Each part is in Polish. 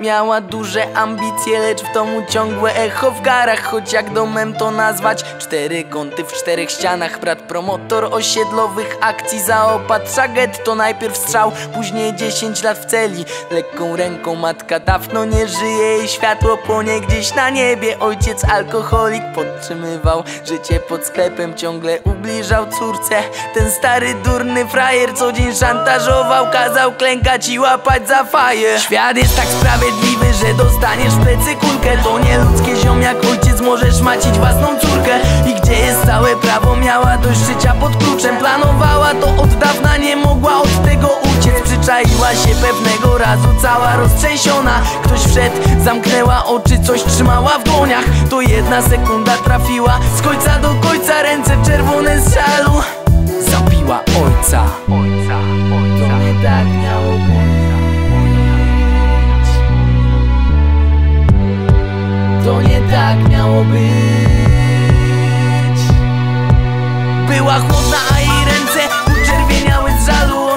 miała duże ambicje Lecz w domu ciągłe echo w garach Choć jak domem to nazwać? Cztery kąty w czterech ścianach Brat promotor osiedlowych akcji Zaopatrza getto najpierw strzał Później dziesięć lat w celi. Lekką ręką matka dawno nie żyje I światło płonie gdzieś na niebie. Ojciec alkoholik podtrzymywał Życie pod sklepem ciągle ubliżał córce. Ten stary durny frajer co dzień szantażował Kazał klękać i łapać za faję Świat jest tak sprawiedliwy, że dostaniesz w plecy kulkę To nie ludzkie ziom jak ojciec możesz macić własną córkę. I gdzie jest całe prawo miała dość życia pod kluczem. Planowała to od dawna, nie mogła od tego uciec. Przyczaiła się pewnego razu cała roztrzęsiona. Ktoś wszedł, zamknęła oczy, coś trzymała w dłoniach. To jedna sekunda trafiła z końca do końca Ręce czerwone z żalu Zabiła ojca. To nie tak miało być tak miało być. Była chłodna, a jej ręce uczerwieniały z żalu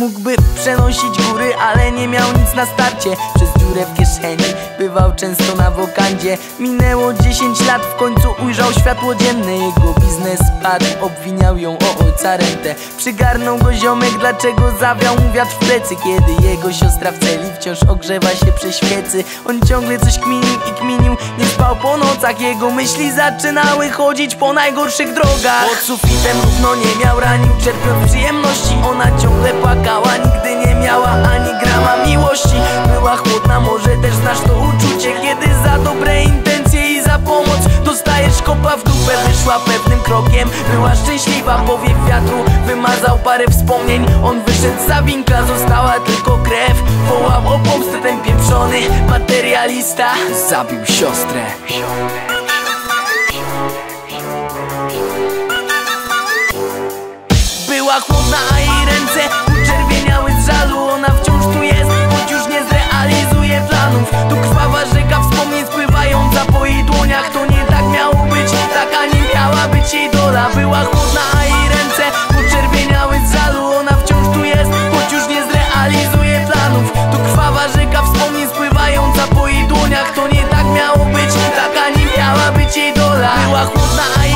Mógłby przenosić góry, ale nie miał nic na starcie. Przez dziurę w kieszeni bywał często na wokandzie. Minęło 10 lat, w końcu ujrzał światło dzienne. Jego biznes padł, obwiniał ją o ojca rentę. Przygarnął go ziomek, dlaczego zawiał mu wiatr w plecy? Kiedy jego siostra w celi wciąż ogrzewa się przy świecy On ciągle coś kminił i kminił, nie spał po nocach Jego myśli zaczynały chodzić po najgorszych drogach. Pod sufitem równo nie miał, ranił, czerpiąc przyjemności. Ona ciągle płakała, nigdy nie miała ani grama miłości. Była chłodna, może też znasz to uczucie Kiedy za dobre intencje i za pomoc dostajesz kopa w dupę. Wyszła pewnym krokiem, była szczęśliwa Powiew wiatru wymazał parę wspomnień. On wyszedł za winkla, została tylko krew. Wołał o pomstę Szalony materialista. Zabił siostrę. Była chłodna, a jej ręce Uczerwieniały z żalu. Ona wciąż tu jest, choć już nie zrealizuje planów. Tu krwawa rzeka wspomnień spływają za po jej dłoniach. To nie tak miało być, taka nie miała być jej dola. Była chłodna chłodna,